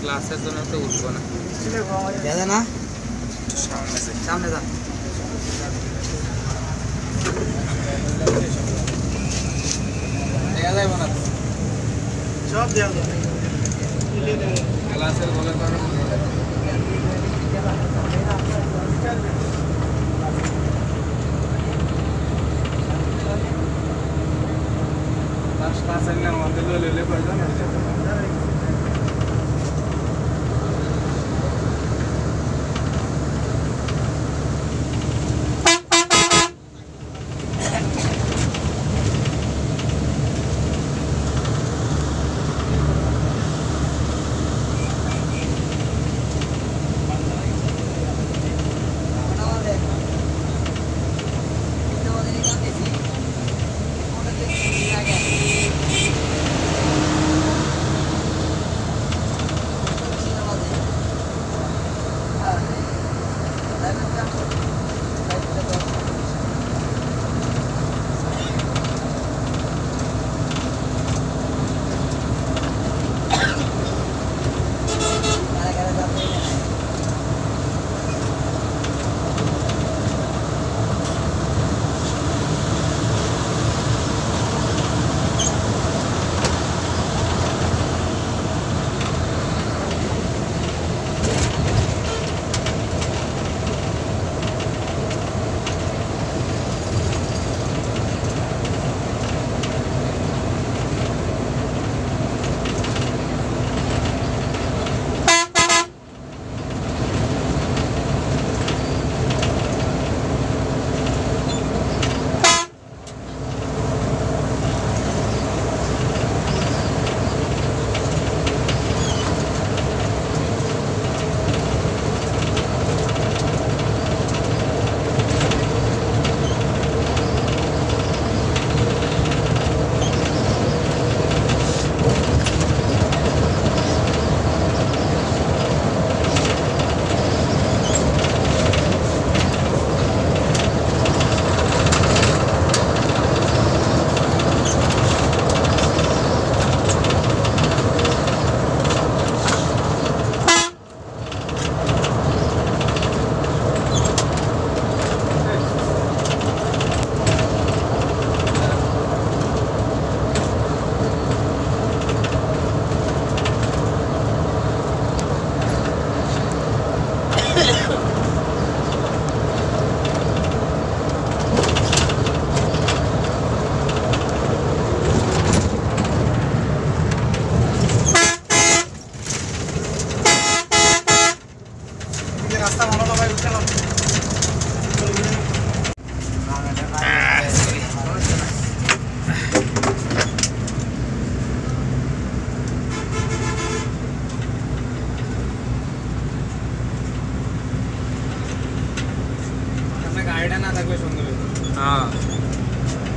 ক্লাসের জন্য তো উঠবো না। দাদা না? সামনে যা। দেখা যাবে না সব দেওয়া ক্লাসের বলে তো పాస్ అయిన మందులు వెళ్ళిపోయినా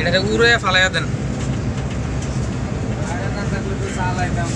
এটাতে উড়ে ফালাইয়া দেন না থাকলে তো চালাইতাম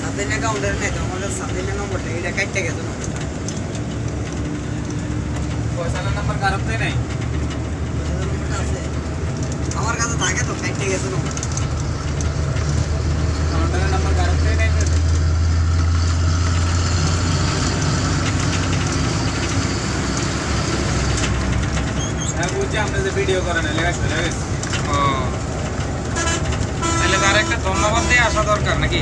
সাতদিন অ্যাকাউন্টের নেই তো আমাদের সাতদিন নম্বরটা এটা কাটতে গেছে না পয়সার নাম্বার খারাপ তাই নাই নম্বরটা আছে আমার কাছে থাকে তো কাটতে গেছে নম্বর কাউন্টারের নাম্বার খারাপ তাই নাই ভিডিও করেন লেখাচ্ছে লেগেছে ও। তাহলে তার একটা ধন্যবাদ দিয়ে আসা দরকার নাকি?